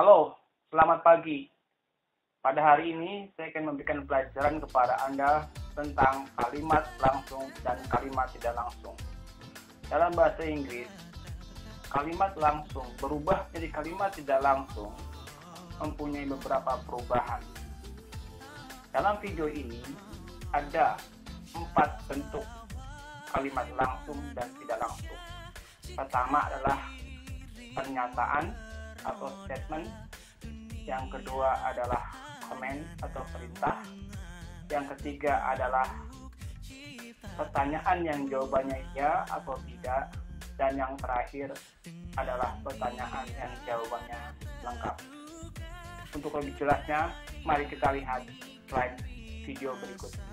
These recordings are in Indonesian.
Halo, selamat pagi. Pada hari ini saya akan memberikan pelajaran kepada Anda tentang kalimat langsung dan kalimat tidak langsung. Dalam bahasa Inggris, kalimat langsung berubah jadi kalimat tidak langsung mempunyai beberapa perubahan. Dalam video ini ada empat bentuk kalimat langsung dan tidak langsung. Pertama adalah pernyataan atau statement. Yang kedua adalah komen atau perintah. Yang ketiga adalah pertanyaan yang jawabannya iya atau tidak. Dan yang terakhir adalah pertanyaan yang jawabannya lengkap. Untuk lebih jelasnya, mari kita lihat slide video berikut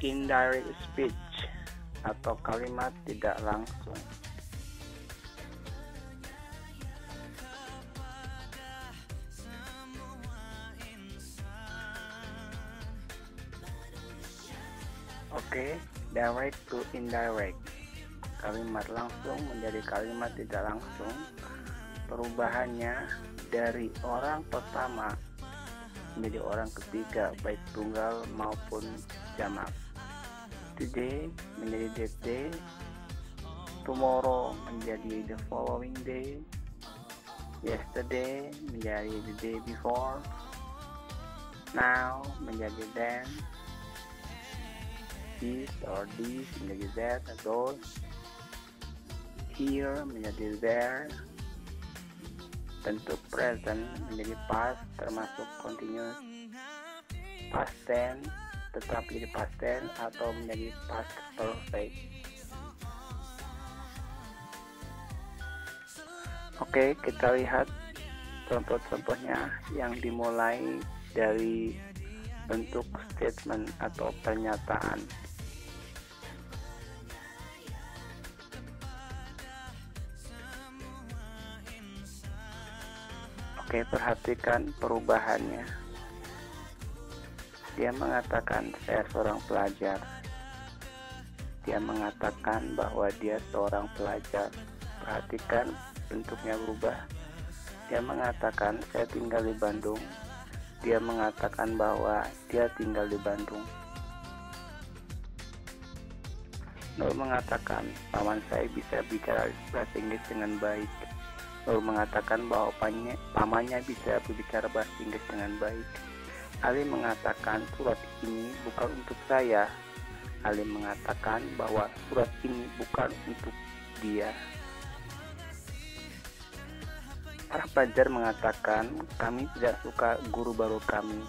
indirect speech atau kalimat tidak langsung. Oke, okay, direct to indirect. Kalimat langsung menjadi kalimat tidak langsung. Perubahannya dari orang pertama menjadi orang ketiga baik tunggal maupun jamak today menjadi that day. Tomorrow menjadi the following day. Yesterday menjadi the day before. Now menjadi then. This or this menjadi that atau here menjadi there. Bentuk present menjadi past termasuk continuous. Past tense tetap menjadi past atau menjadi past perfect. Oke, kita lihat contoh-contohnya yang dimulai dari bentuk statement atau pernyataan. Oke, perhatikan perubahannya. Dia mengatakan saya seorang pelajar. Dia mengatakan bahwa dia seorang pelajar. Perhatikan bentuknya berubah. Dia mengatakan saya tinggal di Bandung. Dia mengatakan bahwa dia tinggal di Bandung. Nur mengatakan paman saya bisa bicara bahasa Inggris dengan baik. Nur mengatakan bahwa pamannya bisa berbicara bahasa Inggris dengan baik. Ali mengatakan surat ini bukan untuk saya. Ali mengatakan bahwa surat ini bukan untuk dia. Para pelajar mengatakan kami tidak suka guru baru kami.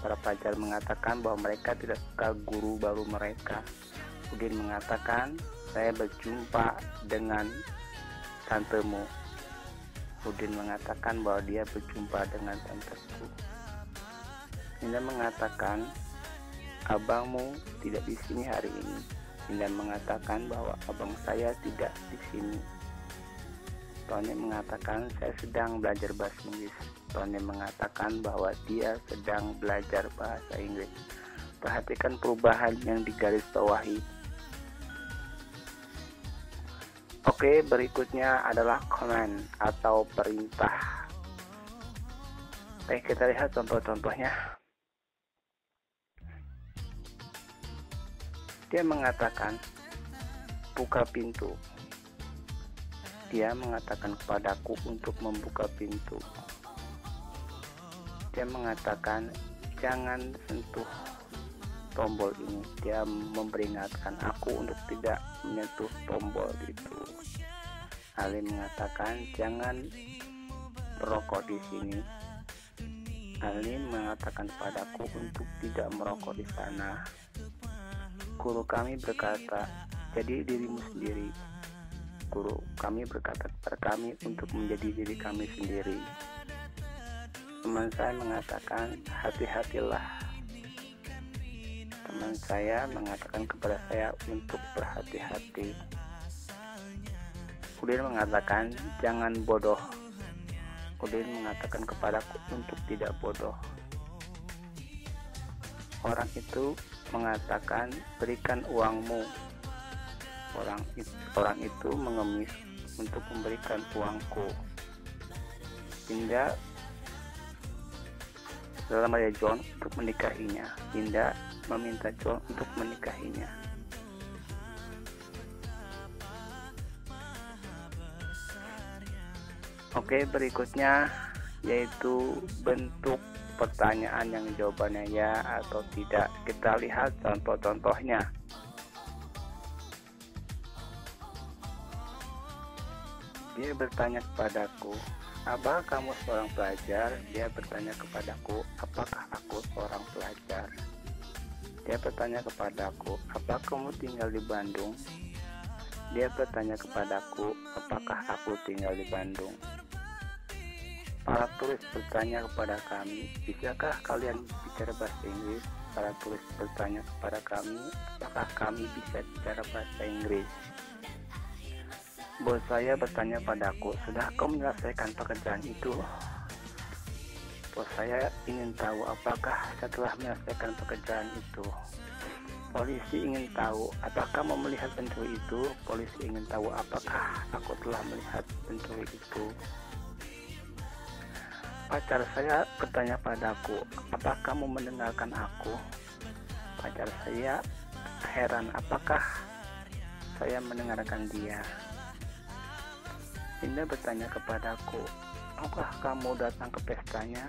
Para pelajar mengatakan bahwa mereka tidak suka guru baru mereka. Udin mengatakan saya berjumpa dengan tantemu. Udin mengatakan bahwa dia berjumpa dengan tanteku. Indah mengatakan abangmu tidak di sini hari ini. Indah mengatakan bahwa abang saya tidak di sini. Tony mengatakan saya sedang belajar bahasa Inggris. Tony mengatakan bahwa dia sedang belajar bahasa Inggris. Perhatikan perubahan yang digaris bawahi. Oke, berikutnya adalah command atau perintah. Baik, kita lihat contoh-contohnya. Dia mengatakan, "Buka pintu." Dia mengatakan kepadaku untuk membuka pintu. Dia mengatakan, "Jangan sentuh tombol ini." Dia memperingatkan aku untuk tidak menyentuh tombol itu. Ali mengatakan, "Jangan merokok di sini." Ali mengatakan padaku untuk tidak merokok di sana. Guru kami berkata, jadi dirimu sendiri. Guru kami berkata kepada kami untuk menjadi diri kami sendiri. Teman saya mengatakan, hati-hatilah. Teman saya mengatakan kepada saya untuk berhati-hati. Udin mengatakan, jangan bodoh. Udin mengatakan kepadaku untuk tidak bodoh. Orang itu mengatakan berikan uangmu. Orang itu, orang itu mengemis untuk memberikan uangku. Dinda dalam Maria John untuk menikahinya. Dinda meminta John untuk menikahinya. Oke berikutnya yaitu bentuk pertanyaan yang jawabannya ya atau tidak kita lihat contoh-contohnya. Dia bertanya kepadaku apakah kamu seorang pelajar? Dia bertanya kepadaku apakah aku seorang pelajar? Dia bertanya kepadaku apakah kamu tinggal di Bandung? Dia bertanya kepadaku apakah aku tinggal di Bandung Para tulis bertanya kepada kami, bisakah kalian bicara bahasa Inggris? Para tulis bertanya kepada kami, apakah kami bisa bicara bahasa Inggris? Bos saya bertanya padaku, sudah kau menyelesaikan pekerjaan itu? Bos saya ingin tahu apakah setelah menyelesaikan pekerjaan itu. Polisi ingin tahu apakah mau melihat pencuri itu. Polisi ingin tahu apakah aku telah melihat pencuri itu. Pacar saya bertanya padaku, apakah kamu mendengarkan aku? Pacar saya heran, apakah saya mendengarkan dia? Linda bertanya kepadaku, apakah kamu datang ke pestanya?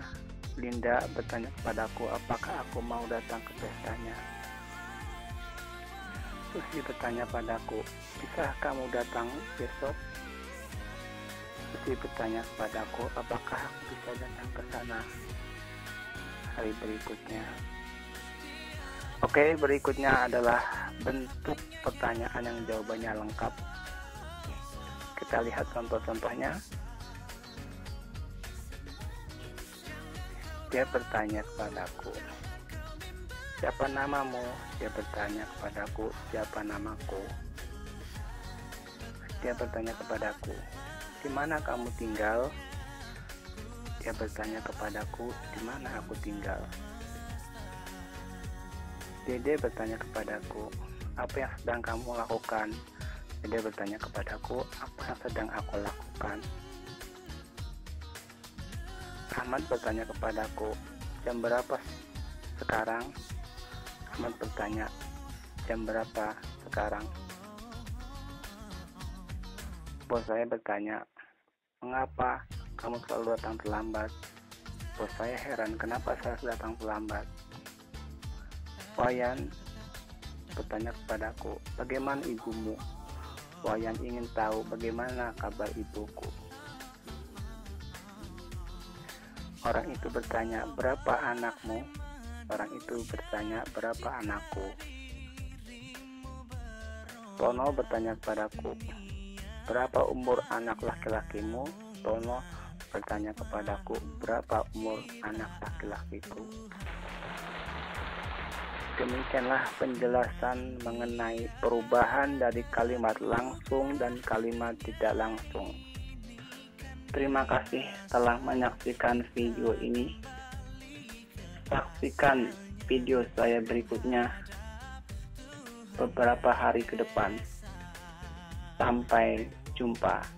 Linda bertanya kepadaku, apakah aku mau datang ke pestanya? Susi bertanya padaku, bisa kamu datang besok? Susi bertanya kepadaku, apakah aku bisa datang ke sana hari berikutnya. Oke, berikutnya adalah bentuk pertanyaan yang jawabannya lengkap. Kita lihat contoh-contohnya. Dia bertanya kepadaku, siapa namamu? Dia bertanya kepadaku, siapa namaku? Dia bertanya kepadaku, di mana kamu tinggal? Dia bertanya kepadaku, di mana aku tinggal? Dede bertanya kepadaku, apa yang sedang kamu lakukan? Dede bertanya kepadaku, apa yang sedang aku lakukan? Ahmad bertanya kepadaku, jam berapa sekarang? Ahmad bertanya, jam berapa sekarang? Bos saya bertanya, mengapa kamu selalu datang terlambat? Bos saya heran, kenapa saya datang terlambat? Wayan bertanya kepadaku, bagaimana ibumu? Wayan ingin tahu bagaimana kabar ibuku. Orang itu bertanya, berapa anakmu? Orang itu bertanya, berapa anakku? Tono bertanya kepadaku, berapa umur anak laki-lakimu? Tono bertanya kepadaku, berapa umur anak laki-lakiku? Demikianlah penjelasan mengenai perubahan dari kalimat langsung dan kalimat tidak langsung. Terima kasih telah menyaksikan video ini. Saksikan video saya berikutnya beberapa hari ke depan. Sampai jumpa.